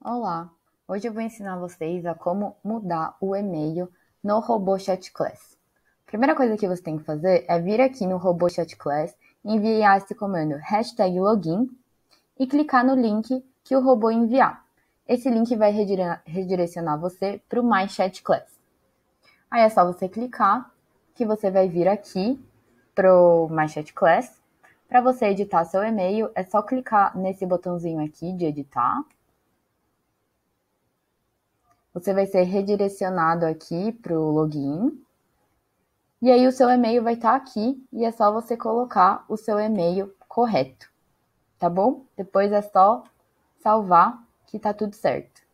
Olá! Hoje eu vou ensinar vocês a como mudar o e-mail no Robô Chat Class. A primeira coisa que você tem que fazer é vir aqui no Robô Chat Class, enviar esse comando hashtag login e clicar no link que o robô enviar. Esse link vai redirecionar você para o My Chat Class. Aí é só você clicar que você vai vir aqui para o My Chat Class. Para você editar seu e-mail, é só clicar nesse botãozinho aqui de editar você vai ser redirecionado aqui para o login. E aí o seu e-mail vai estar tá aqui e é só você colocar o seu e-mail correto, tá bom? Depois é só salvar que tá tudo certo.